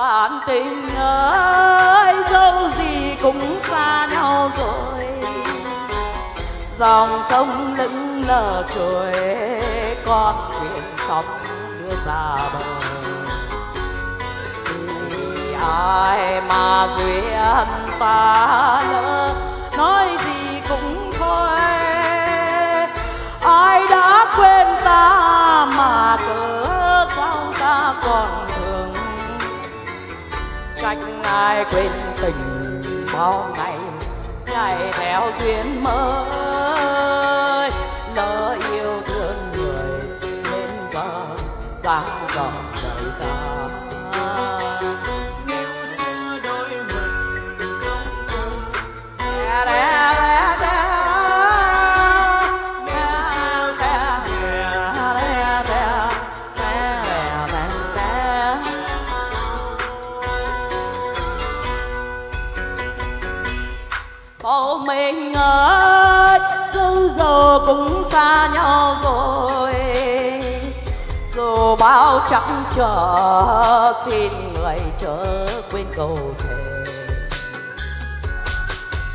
bạn tình ơi, dẫu gì cũng xa nhau rồi. Dòng sông lững lờ trôi, con thuyền sóng đưa ra bờ. Vì ai mà duyên ta lỡ, nói gì ai quên tình bao ngày ngày theo duyên mới. Lỡ yêu thương người nên giờ dáng dòng đời ta. Ơi chứ giờ cũng xa nhau rồi. Dù bao trắng trở, xin người chớ quên câu thề.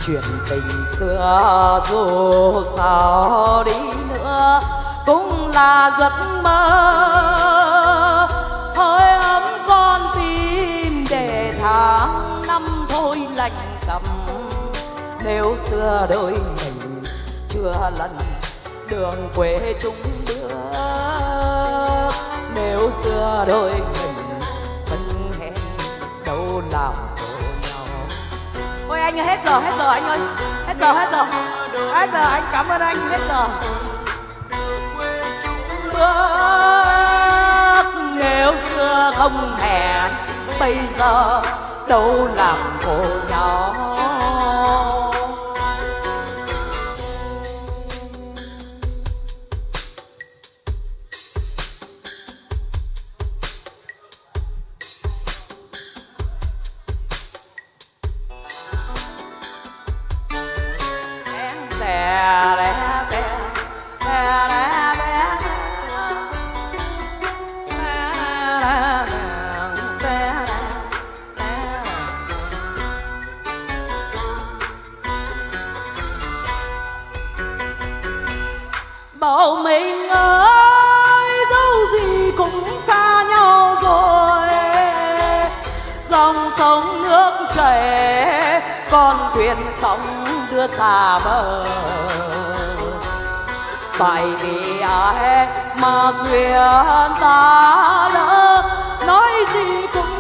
Chuyện tình xưa dù sao đi nữa cũng là giấc mơ. Hơi ấm con tim để tháng nếu xưa đôi mình, chưa lần đường quê chúng bước nếu xưa đôi mình thân hẹn đâu làm khổ nhau. Ôi, anh ơi, hết giờ hết giờ anh ơi. Hết giờ hết giờ. Hết giờ, anh cảm ơn anh, hết giờ. Bước nếu xưa không hẹn, bây giờ đâu làm khổ nhau. Bảo mình ơi, dẫu gì cũng xa nhau rồi. Dòng sông nước chảy, con thuyền sóng đưa xa bờ. Tại vì ai mà duyên ta lỡ, nói gì cũng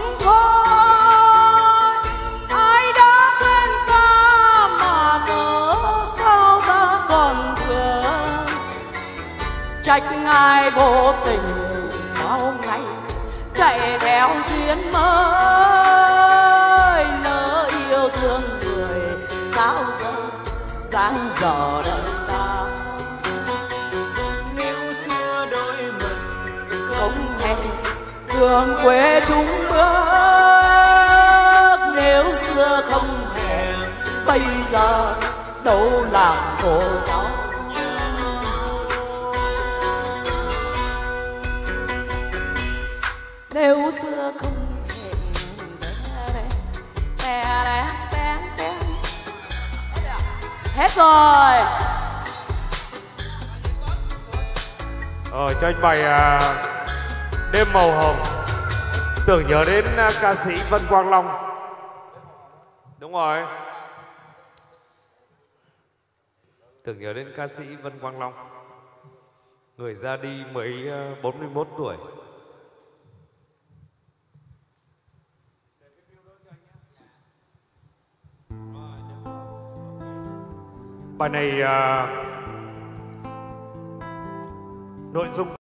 trách ai vô tình bao ngày chạy theo duyên mới lỡ yêu thương người sao giờ dáng dở đời ta. Nếu xưa đôi mình không thể đường quê chúng bước. Nếu xưa không hẹn bây giờ đâu làm khổ nhau rồi. Ờ, cho anh bài à, Đêm màu hồng. Tưởng nhớ đến à, ca sĩ Vân Quang Long. Đúng rồi. Tưởng nhớ đến ca sĩ Vân Quang Long. Người ra đi mới à, 41 tuổi. Bài này à, Nội dung